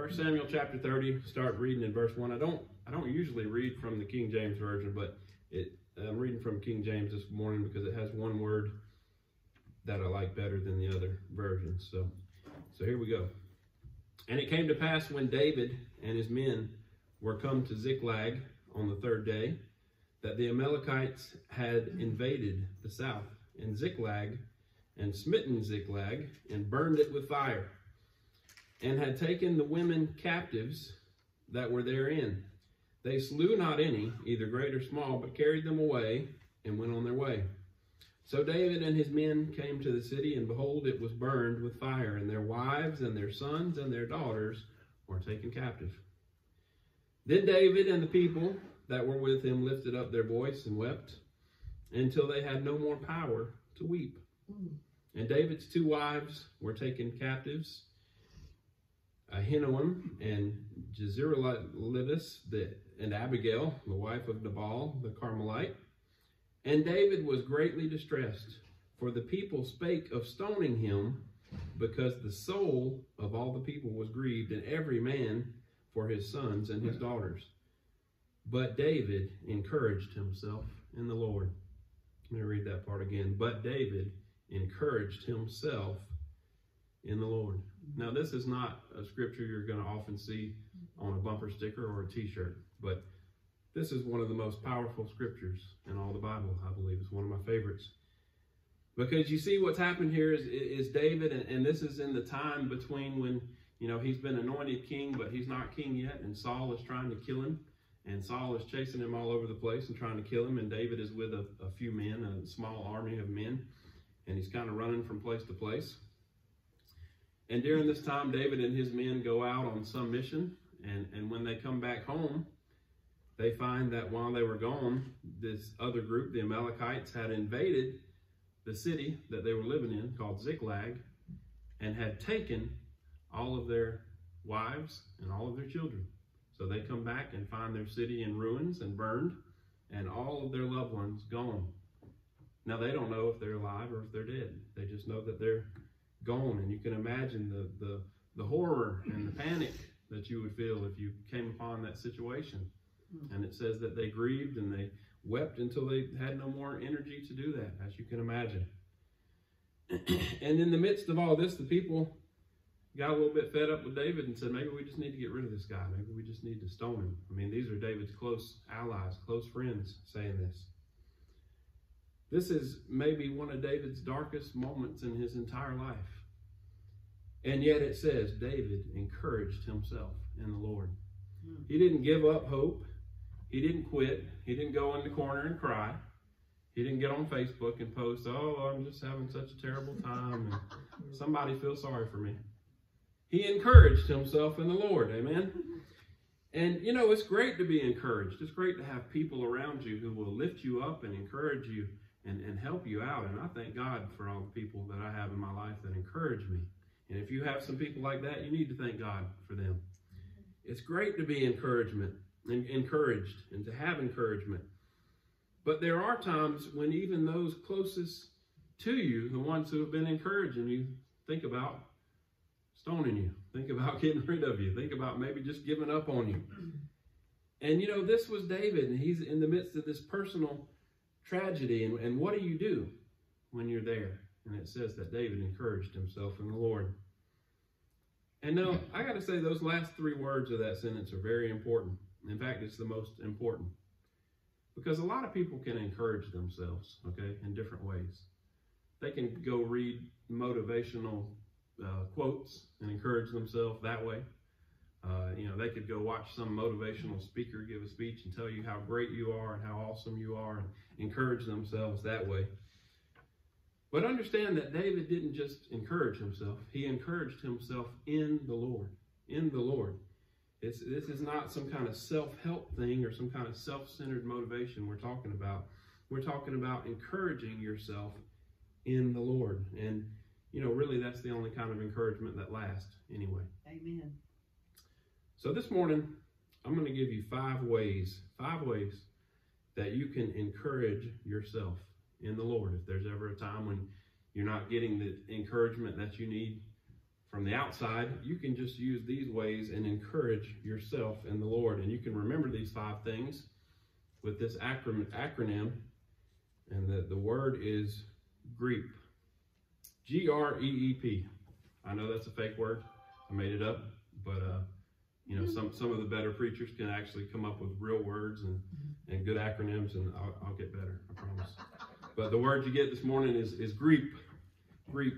First Samuel chapter 30, start reading in verse 1. I don't I don't usually read from the King James Version, but it I'm reading from King James this morning because it has one word that I like better than the other versions. So so here we go. And it came to pass when David and his men were come to Ziklag on the third day, that the Amalekites had invaded the south and Ziklag, and smitten Ziklag, and burned it with fire, and had taken the women captives that were therein. They slew not any, either great or small, but carried them away, and went on their way. So David and his men came to the city, and behold, it was burned with fire, and their wives and their sons and their daughters were taken captive. Then David and the people that were with him lifted up their voice and wept until they had no more power to weep. Mm. And David's two wives were taken captives, Ahinoam and Jezreelitess, and Abigail, the wife of Nabal the Carmelite. And David was greatly distressed, for the people spake of stoning him, because the soul of all the people was grieved, and every man for his sons and his daughters. But David encouraged himself in the Lord. Let me read that part again. But David encouraged himself in the Lord. Now, this is not a scripture you're going to often see on a bumper sticker or a t shirt, but this is one of the most powerful scriptures in all the Bible, I believe. It's one of my favorites. Because you see what's happened here is, is David, and, and this is in the time between when, you know, he's been anointed king, but he's not king yet, and Saul is trying to kill him. And Saul is chasing him all over the place and trying to kill him. And David is with a, a few men, a small army of men. And he's kind of running from place to place. And during this time, David and his men go out on some mission. And, and when they come back home, they find that while they were gone, this other group, the Amalekites, had invaded the city that they were living in called Ziklag and had taken all of their wives and all of their children. So they come back and find their city in ruins and burned and all of their loved ones gone. Now they don't know if they're alive or if they're dead. They just know that they're gone. And you can imagine the, the, the horror and the panic that you would feel if you came upon that situation. Hmm. And it says that they grieved and they wept until they had no more energy to do that, as you can imagine. and in the midst of all this, the people got a little bit fed up with David and said, maybe we just need to get rid of this guy. Maybe we just need to stone him. I mean, these are David's close allies, close friends saying this. This is maybe one of David's darkest moments in his entire life. And yet it says David encouraged himself in the Lord. Hmm. He didn't give up hope. He didn't quit. He didn't go in the corner and cry. He didn't get on Facebook and post, oh, I'm just having such a terrible time and somebody feel sorry for me. He encouraged himself in the Lord. Amen. And you know, it's great to be encouraged. It's great to have people around you who will lift you up and encourage you and, and help you out. And I thank God for all the people that I have in my life that encourage me. And if you have some people like that, you need to thank God for them. It's great to be encouragement and encouraged and to have encouragement. But there are times when even those closest to you, the ones who have been encouraging you, think about stoning you. Think about getting rid of you. Think about maybe just giving up on you. And you know, this was David, and he's in the midst of this personal tragedy. And, and what do you do when you're there? And it says that David encouraged himself in the Lord. And now, I got to say, those last three words of that sentence are very important. In fact, it's the most important. Because a lot of people can encourage themselves, okay, in different ways. They can go read motivational uh, quotes and encourage themselves that way. Uh, you know, they could go watch some motivational speaker give a speech and tell you how great you are and how awesome you are and encourage themselves that way. But understand that David didn't just encourage himself, he encouraged himself in the Lord. In the Lord. It's, this is not some kind of self help thing or some kind of self centered motivation we're talking about. We're talking about encouraging yourself in the Lord. And you know, really that's the only kind of encouragement that lasts anyway. Amen. So this morning, I'm going to give you five ways, five ways that you can encourage yourself in the Lord. If there's ever a time when you're not getting the encouragement that you need from the outside, you can just use these ways and encourage yourself in the Lord. And you can remember these five things with this acronym, acronym and the, the word is GREEP. G R E E P. I know that's a fake word. I made it up, but uh, you know, some some of the better preachers can actually come up with real words and, and good acronyms, and I'll, I'll get better. I promise. But the word you get this morning is is GREEP. GREEP.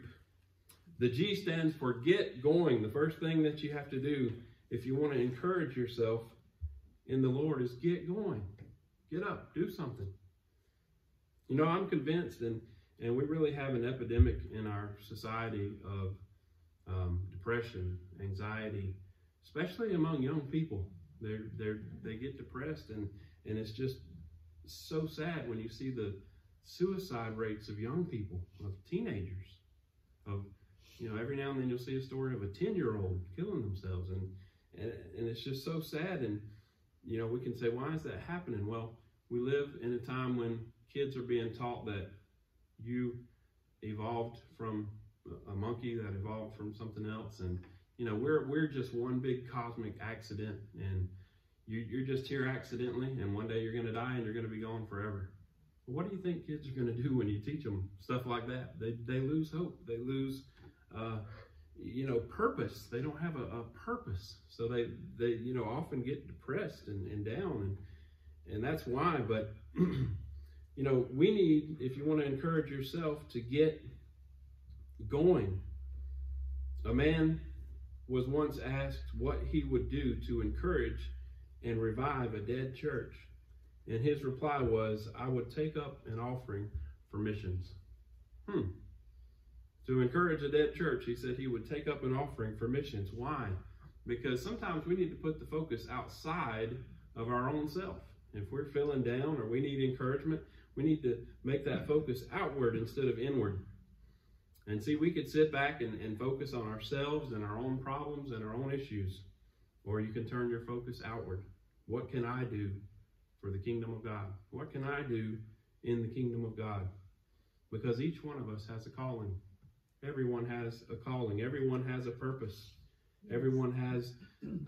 The G stands for get going. The first thing that you have to do if you want to encourage yourself in the Lord is get going. Get up, do something. You know, I'm convinced, and and we really have an epidemic in our society of um, depression, anxiety, especially among young people. They're, they're, they get depressed, and, and it's just so sad when you see the suicide rates of young people, of teenagers, of, you know, every now and then you'll see a story of a 10 year old killing themselves, and, and, and it's just so sad. And, you know, we can say, why is that happening? Well, we live in a time when kids are being taught that you evolved from a monkey that evolved from something else and you know we're we're just one big cosmic accident and you, you're just here accidentally and one day you're going to die and you're going to be gone forever. What do you think kids are going to do when you teach them stuff like that? They, they lose hope. They lose uh, you know purpose. They don't have a, a, purpose. So they they you know often get depressed and, and down and and that's why but you know, we need, if you want to encourage yourself, to get going. A man was once asked what he would do to encourage and revive a dead church. And his reply was, I would take up an offering for missions. Hmm. To encourage a dead church, he said he would take up an offering for missions. Why? Because sometimes we need to put the focus outside of our own self. If we're feeling down or we need encouragement, we need to make that focus outward instead of inward. And see, we could sit back and, and focus on ourselves and our own problems and our own issues. Or you can turn your focus outward. What can I do for the kingdom of God? What can I do in the kingdom of God? Because each one of us has a calling. Everyone has a calling. Everyone has a purpose. Everyone has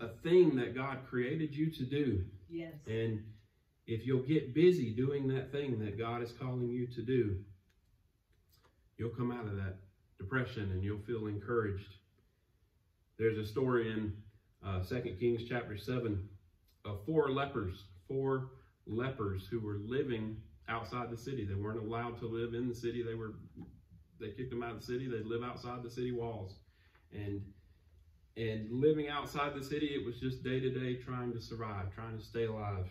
a thing that God created you to do. Yes. And if you'll get busy doing that thing that God is calling you to do, you'll come out of that depression and you'll feel encouraged. There's a story in uh, 2 Kings chapter 7 of four lepers, four lepers who were living outside the city. They weren't allowed to live in the city. They were they kicked them out of the city. They'd live outside the city walls. And and living outside the city, it was just day to day trying to survive, trying to stay alive.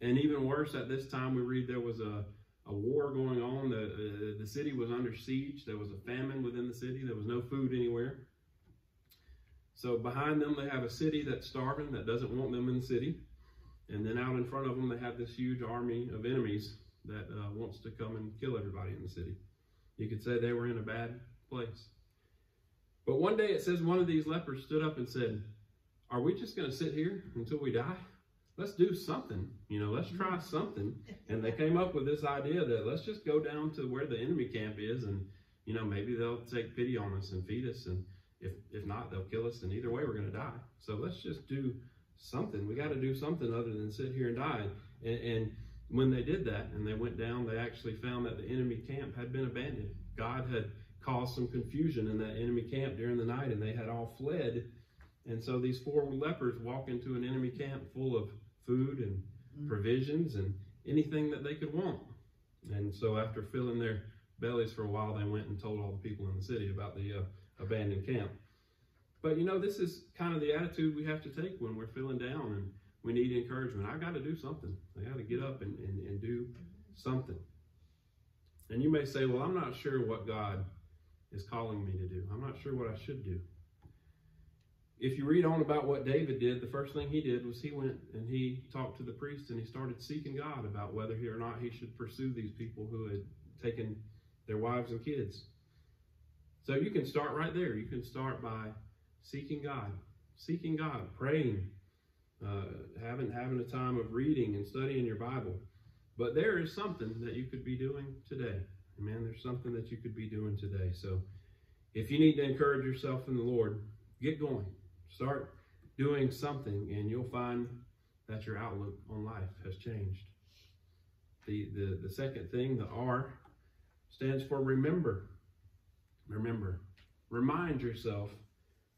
And even worse, at this time, we read there was a, a war going on. The, uh, the city was under siege. There was a famine within the city. There was no food anywhere. So behind them, they have a city that's starving, that doesn't want them in the city. And then out in front of them, they have this huge army of enemies that uh, wants to come and kill everybody in the city. You could say they were in a bad place. But one day it says one of these lepers stood up and said, Are we just going to sit here until we die? Let's do something. You know, let's try mm-hmm. something. And they came up with this idea that let's just go down to where the enemy camp is and, you know, maybe they'll take pity on us and feed us. And if, if not, they'll kill us. And either way, we're going to die. So let's just do something. We got to do something other than sit here and die. And, and when they did that and they went down, they actually found that the enemy camp had been abandoned. God had caused some confusion in that enemy camp during the night and they had all fled. And so these four lepers walk into an enemy camp full of food and mm-hmm. provisions and anything that they could want. And so after filling their bellies for a while, they went and told all the people in the city about the uh, abandoned camp. But you know, this is kind of the attitude we have to take when we're feeling down and we need encouragement. I got to do something. I got to get up and, and, and do something. And you may say, well, I'm not sure what God is calling me to do. I'm not sure what I should do if you read on about what David did, the first thing he did was he went and he talked to the priest and he started seeking God about whether he or not he should pursue these people who had taken their wives and kids. So you can start right there. You can start by seeking God, seeking God, praying, uh, having having a time of reading and studying your Bible. But there is something that you could be doing today. Amen. There's something that you could be doing today. So if you need to encourage yourself in the Lord, get going. Start doing something, and you'll find that your outlook on life has changed. The, the, the second thing, the R, stands for remember. Remember. Remind yourself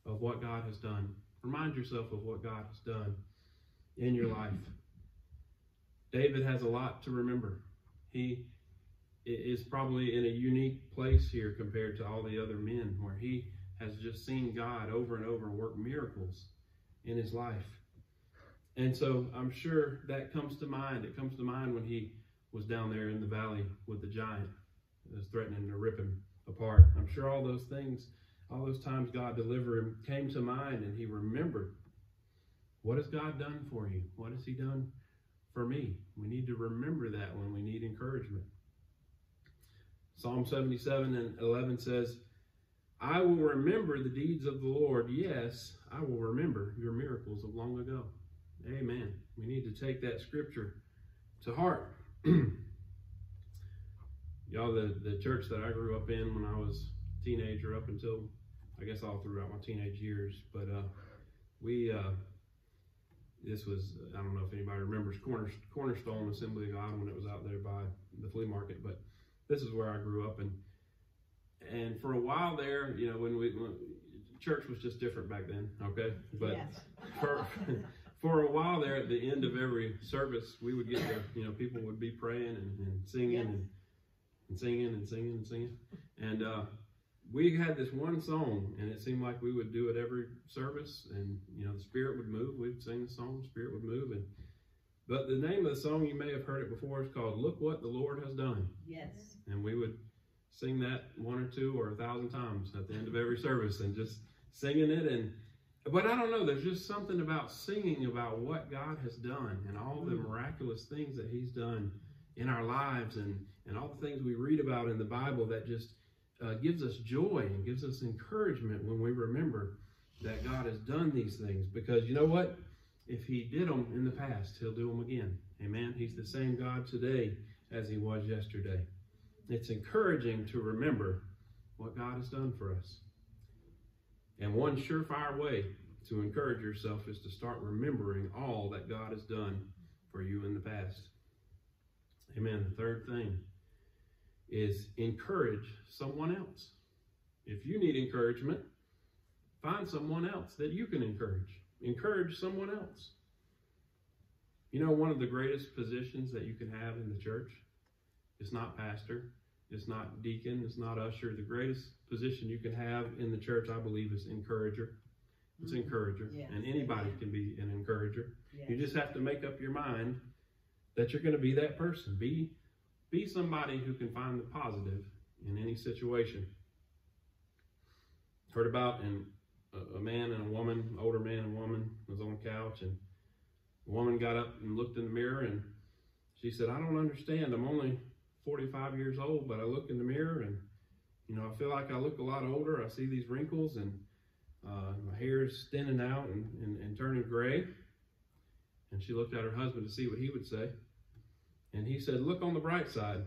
of what God has done. Remind yourself of what God has done in your life. David has a lot to remember. He is probably in a unique place here compared to all the other men where he has just seen God over and over work miracles in his life. And so I'm sure that comes to mind. It comes to mind when he was down there in the valley with the giant that was threatening to rip him apart. I'm sure all those things, all those times God delivered him came to mind and he remembered. What has God done for you? What has he done for me? We need to remember that when we need encouragement. Psalm 77 and 11 says, I will remember the deeds of the Lord. Yes, I will remember your miracles of long ago. Amen. We need to take that scripture to heart. Y'all, the, the church that I grew up in when I was a teenager up until, I guess, all throughout my teenage years, but uh, we, uh, this was, I don't know if anybody remembers Corner, Cornerstone Assembly of God when it was out there by the flea market, but this is where I grew up. And and for a while there, you know, when we, when, church was just different back then, okay? But yes. for, for a while there, at the end of every service, we would get there. You know, people would be praying and, and singing yes. and, and singing and singing and singing. And uh, we had this one song, and it seemed like we would do it every service. And you know, the Spirit would move. We'd sing the song, the Spirit would move. And but the name of the song you may have heard it before is called "Look What the Lord Has Done." Yes. And we would sing that one or two or a thousand times at the end of every service, and just singing it and but I don't know, there's just something about singing about what God has done and all the mm. miraculous things that He's done in our lives and, and all the things we read about in the Bible that just uh, gives us joy and gives us encouragement when we remember that God has done these things. Because you know what? If He did them in the past, He'll do them again. Amen. He's the same God today as He was yesterday. It's encouraging to remember what God has done for us. And one surefire way to encourage yourself is to start remembering all that God has done for you in the past. Amen. The third thing is encourage someone else. If you need encouragement, find someone else that you can encourage. Encourage someone else. You know, one of the greatest positions that you can have in the church is not pastor, it's not deacon, it's not usher. The greatest position you can have in the church, I believe, is encourager. It's mm-hmm. encourager. Yes. And anybody can be an encourager. Yes. You just have to make up your mind that you're going to be that person. Be be somebody who can find the positive in any situation. Heard about and a, a man and a woman, older man and woman, was on a couch and the woman got up and looked in the mirror and she said, I don't understand. I'm only 45 years old, but I look in the mirror and, you know, I feel like I look a lot older. I see these wrinkles and uh, my hair is thinning out and, and, and turning gray. And she looked at her husband to see what he would say. And he said, Look on the bright side.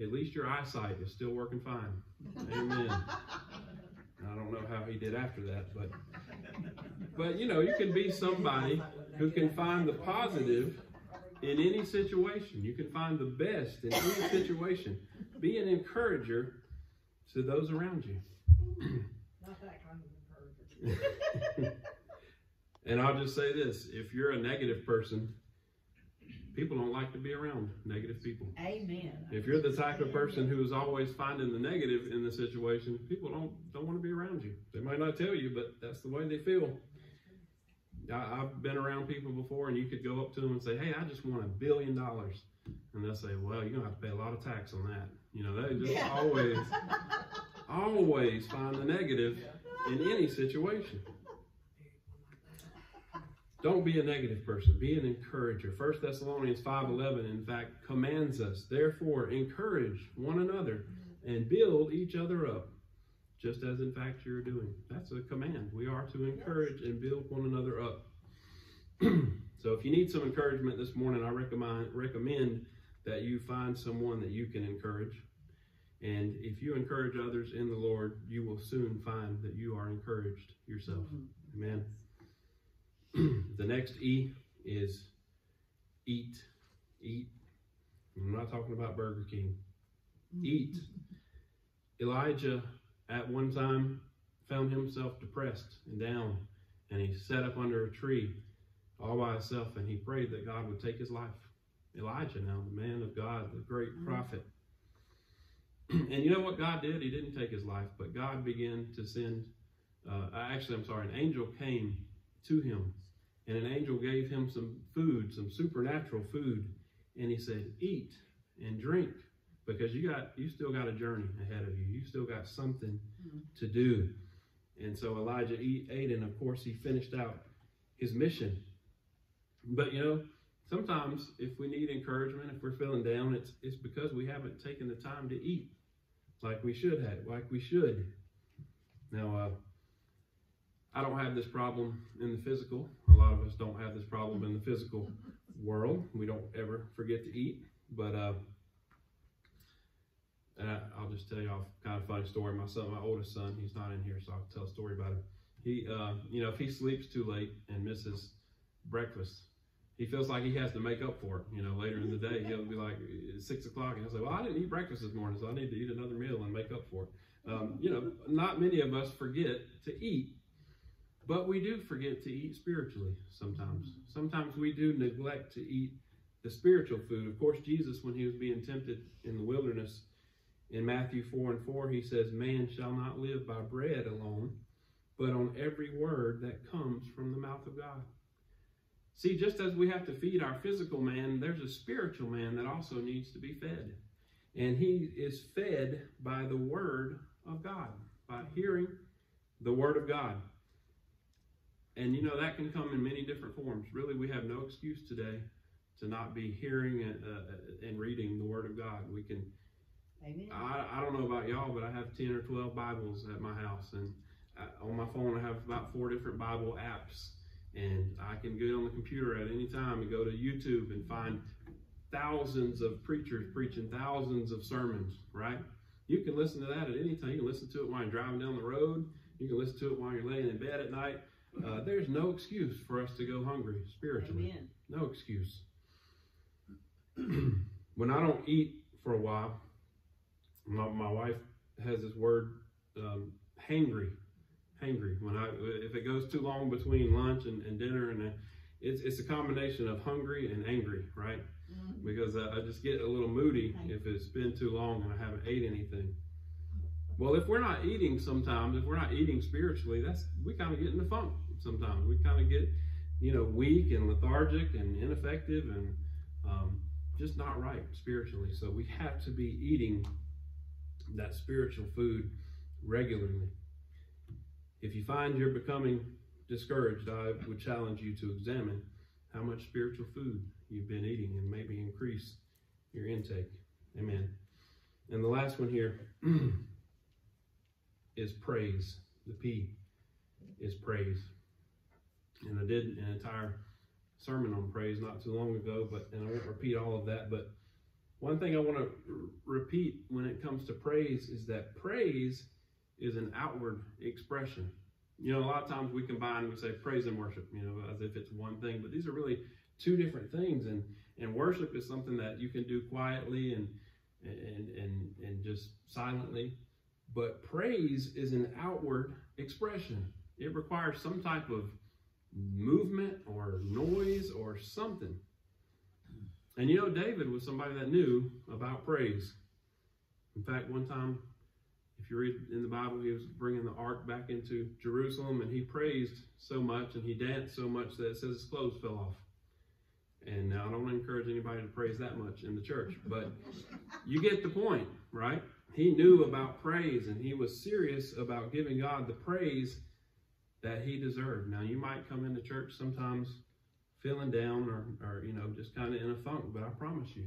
At least your eyesight is still working fine. Amen. I don't know how he did after that, but but you know, you can be somebody who can find the positive in any situation. You can find the best in any situation. Be an encourager to those around you. Not that kind of encourager. and I'll just say this if you're a negative person, people don't like to be around negative people. Amen. If you're the type of person who is always finding the negative in the situation, people don't don't want to be around you. They might not tell you, but that's the way they feel. I, have been around people before, and you could go up to them and say, "Hey, I just want a billion dollars," and they'll say, "Well, you're gonna have to pay a lot of tax on that." You know, they just yeah. always, always find the negative in any situation. Don't be a negative person. Be an encourager. First Thessalonians 5.11, in fact, commands us, therefore, encourage one another and build each other up just as in fact you're doing. That's a command. We are to encourage and build one another up. so if you need some encouragement this morning, I recommend recommend that you find someone that you can encourage. And if you encourage others in the Lord, you will soon find that you are encouraged yourself. Mm-hmm. Amen. the next E is eat. Eat. I'm not talking about Burger King. Mm-hmm. Eat. Elijah at one time found himself depressed and down, and he sat up under a tree all by himself and he prayed that God would take his life. Elijah, now, the man of God, the great prophet. and you know what God did? He didn't take his life, but God began to send, uh, actually, I'm sorry, an angel came to him, and an angel gave him some food, some supernatural food, and he said, Eat and drink because you got you still got a journey ahead of you. You still got something mm-hmm. to do. And so Elijah ate, and of course he finished out his mission. But you know, sometimes if we need encouragement, if we're feeling down, it's it's because we haven't taken the time to eat like we should have, like we should. Now, uh, I don't have this problem in the physical. A lot of us don't have this problem in the physical world. We don't ever forget to eat, but uh, and I, will just tell you a kind of funny story. My son, my oldest son, he's not in here, so I'll tell a story about him. He, uh, you know, if he sleeps too late and misses breakfast, he feels like he has to make up for it. You know, later in the day, he'll be like six o'clock, and he'll say, "Well, I didn't eat breakfast this morning, so I need to eat another meal and make up for it." Um, you know, not many of us forget to eat, but we do forget to eat spiritually sometimes. Sometimes we do neglect to eat the spiritual food. Of course, Jesus, when he was being tempted in the wilderness in Matthew 4 and 4, he says, Man shall not live by bread alone, but on every word that comes from the mouth of God. See, just as we have to feed our physical man, there's a spiritual man that also needs to be fed. And he is fed by the Word of God, by hearing the Word of God. And you know, that can come in many different forms. Really, we have no excuse today to not be hearing and, uh, and reading the Word of God. We can. Amen. I, I don't know about y'all, but I have 10 or 12 Bibles at my house. And I, on my phone, I have about four different Bible apps and I can get on the computer at any time and go to YouTube and find thousands of preachers preaching thousands of sermons, right? You can listen to that at any time. You can listen to it while you're driving down the road. You can listen to it while you're laying in bed at night. Uh, there's no excuse for us to go hungry spiritually. Amen. No excuse. when I don't eat for a while, my, my wife has this word, um, hangry hangry. When I if it goes too long between lunch and, and dinner, and uh, it's it's a combination of hungry and angry, right? Mm-hmm. Because I, I, just get a little moody if it's been too long and I haven't ate anything. Well, if we're not eating sometimes, if we're not eating spiritually, that's we kind of get in the funk sometimes. We kind of get, you know, weak and lethargic and ineffective and um, just not right spiritually. So we have to be eating that spiritual food regularly. If you find you're becoming discouraged, I would challenge you to examine how much spiritual food you've been eating and maybe increase your intake. Amen. And the last one here is praise. The P is praise. And I did an entire sermon on praise not too long ago, but and I won't repeat all of that. But one thing I want to r- repeat when it comes to praise is that praise is an outward expression. You know, a lot of times we combine, we say praise and worship, you know, as if it's one thing, but these are really two different things. And, and worship is something that you can do quietly and, and, and, and just silently. But praise is an outward expression. It requires some type of movement or noise or something. And you know, David was somebody that knew about praise. In fact, one time if you read in the Bible, he was bringing the ark back into Jerusalem and he praised so much and he danced so much that it says his clothes fell off. And now I don't encourage anybody to praise that much in the church, but you get the point, right? He knew about praise and he was serious about giving God the praise that he deserved. Now you might come into church sometimes feeling down or, or you know, just kind of in a funk, but I promise you,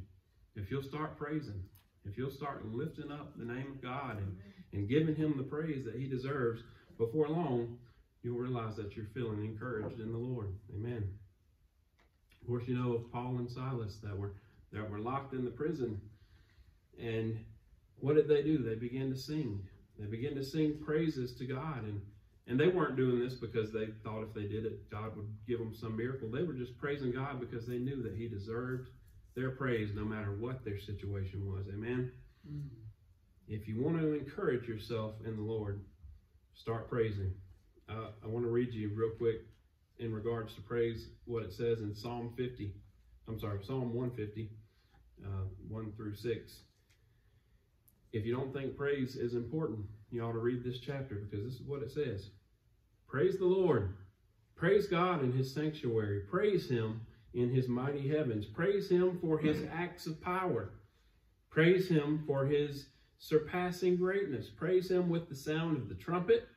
if you'll start praising, if you'll start lifting up the name of God and, and giving him the praise that he deserves, before long, you'll realize that you're feeling encouraged in the Lord. Amen. Of course, you know of Paul and Silas that were that were locked in the prison, and what did they do? They began to sing. They began to sing praises to God. And, and they weren't doing this because they thought if they did it, God would give them some miracle. They were just praising God because they knew that He deserved their praise no matter what their situation was. Amen. Mm. If you want to encourage yourself in the Lord, start praising. Uh, I want to read you real quick in regards to praise what it says in Psalm 50. I'm sorry, Psalm 150, uh, 1 through 6. If you don't think praise is important, you ought to read this chapter because this is what it says. Praise the Lord. Praise God in his sanctuary. Praise him in his mighty heavens. Praise him for his acts of power. Praise him for his surpassing greatness. Praise him with the sound of the trumpet.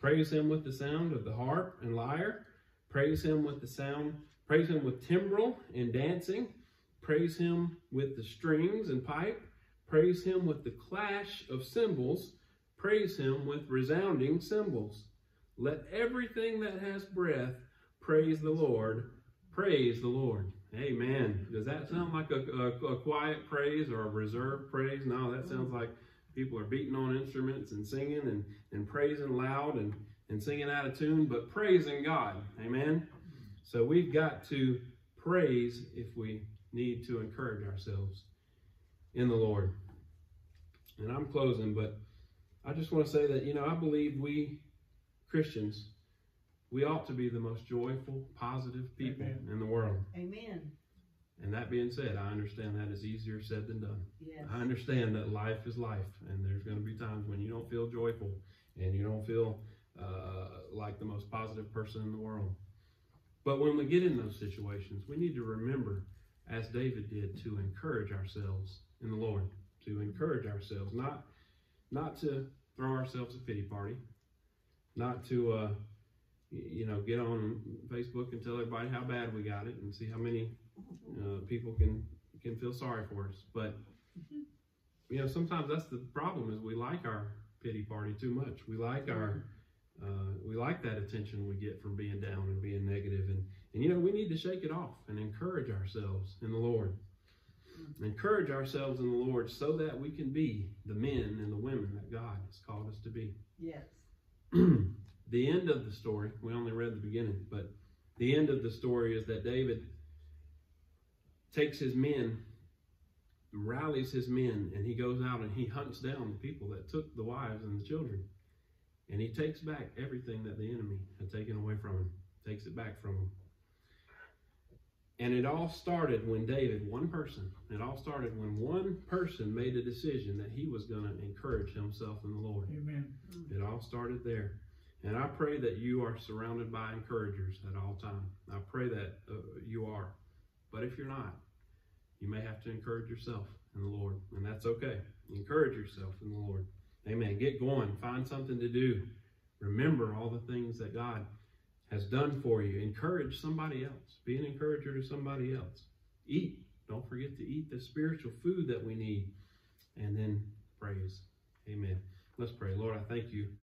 Praise him with the sound of the harp and lyre. Praise him with the sound, praise him with timbrel and dancing. Praise him with the strings and pipe. Praise him with the clash of cymbals. Praise him with resounding cymbals. Let everything that has breath praise the Lord. Praise the Lord. Amen. Does that sound like a, a, a quiet praise or a reserved praise? No, that sounds like people are beating on instruments and singing and, and praising loud and, and singing out of tune, but praising God. Amen. So we've got to praise if we need to encourage ourselves in the Lord. And I'm closing, but I just want to say that, you know, I believe we Christians, we ought to be the most joyful, positive people Amen. in the world. Amen. And that being said, I understand that is easier said than done. Yes. I understand that life is life, and there's going to be times when you don't feel joyful and you don't feel uh, like the most positive person in the world. But when we get in those situations, we need to remember, as David did, to encourage ourselves in the Lord, to encourage ourselves, not not to throw ourselves a pity party, not to uh, you know get on Facebook and tell everybody how bad we got it and see how many uh, people can can feel sorry for us. But you know sometimes that's the problem is we like our pity party too much. We like our uh, we like that attention we get from being down and being negative, and and you know we need to shake it off and encourage ourselves in the Lord. Encourage ourselves in the Lord so that we can be the men and the women that God has called us to be. Yes. the end of the story, we only read the beginning, but the end of the story is that David takes his men, rallies his men, and he goes out and he hunts down the people that took the wives and the children. And he takes back everything that the enemy had taken away from him, takes it back from him. And it all started when David, one person, it all started when one person made a decision that he was going to encourage himself in the Lord. Amen. It all started there. And I pray that you are surrounded by encouragers at all times. I pray that uh, you are. But if you're not, you may have to encourage yourself in the Lord, and that's okay. Encourage yourself in the Lord. Amen. Get going. Find something to do. Remember all the things that God has done for you. Encourage somebody else. Be an encourager to somebody else. Eat. Don't forget to eat the spiritual food that we need. And then praise. Amen. Let's pray. Lord, I thank you.